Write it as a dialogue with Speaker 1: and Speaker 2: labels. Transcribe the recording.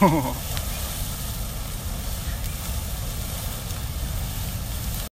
Speaker 1: も う